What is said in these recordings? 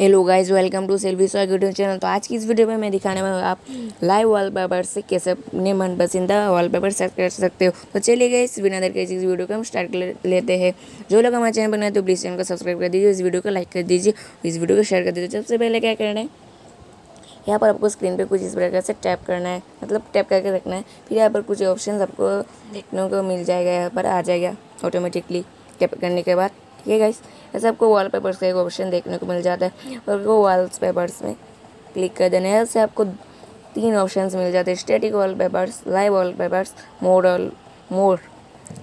Hello guys welcome to selfie YouTube channel तो आज की इस वीडियो में मैं दिखाने वाला हूँ, आप लाइव वॉलपेपर से कैसे अपने मनपसंदा वॉलपेपर सेट कर सकते हो। तो चलिए गए इस बिना देर के इस वीडियो को हम स्टार्ट कर लेते हैं। जो लोग हमारे चैनल बनाए तो प्लीज़ चैनल को सब्सक्राइब कर दीजिए, इस वीडियो को लाइक कर दीजिए, इस वीडियो को शेयर कर दीजिए। सबसे पहले क्या करना है, यहाँ पर आपको स्क्रीन पे कुछ इस प्रकार से टैप करना है। मतलब टैप करके रखना है, फिर यहाँ पर कुछ ऑप्शन आपको देखने को मिल जाएगा, यहाँ पर आ जाएगा ऑटोमेटिकली टैप करने के बाद। ठीक है गाइस ऐसे आपको वॉल पेपर्स का एक ऑप्शन देखने को मिल जाता है। और वो वॉल्स पेपर्स में क्लिक कर देना है। ऐसे आपको तीन ऑप्शन मिल जाते हैं। Static wallpapers live wallpapers model mode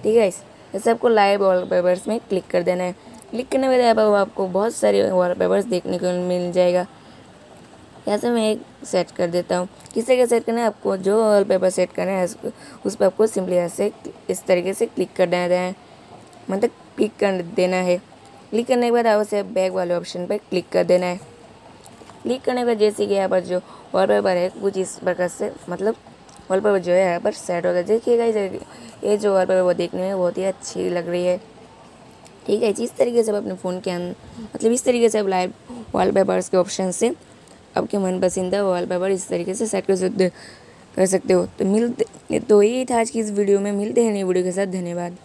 ठीक है ऐसे आपको लाइव वॉल पेपर्स में क्लिक कर देना है। क्लिक करने के बाद आपको बहुत सारे वॉल पेपर्स देखने को मिल जाएगा। यहाँ से मैं एक सेट कर देता हूँ। किसी का सेट करना है? आपको जो वॉल पेपर सेट करना है, उस पर आपको सिंपली ऐसे इस तरीके से क्लिक कर देना है। मतलब क्लिक कर देना है। क्लिक करने के बाद आपसे बैक वाले ऑप्शन पर क्लिक कर देना है। क्लिक करने के बाद जैसे कि यहाँ पर जो वॉलपेपर है, कुछ इस प्रकार से मतलब वॉलपेपर जो है यहाँ पर सेट हो गया। देखिएगा ये जो वॉलपेपर वो देखने में बहुत ही अच्छी लग रही है। ठीक है, इस तरीके से आप अपने फ़ोन के मतलब इस तरीके से आप लाइव वॉलपेपर्स के ऑप्शन से आपके मन पसंदीदा वॉलपेपर इस तरीके से सेट कर सकते हो। तो मिलते तो यही था आज की इस वीडियो में। मिलते हैं नई वीडियो के साथ। धन्यवाद।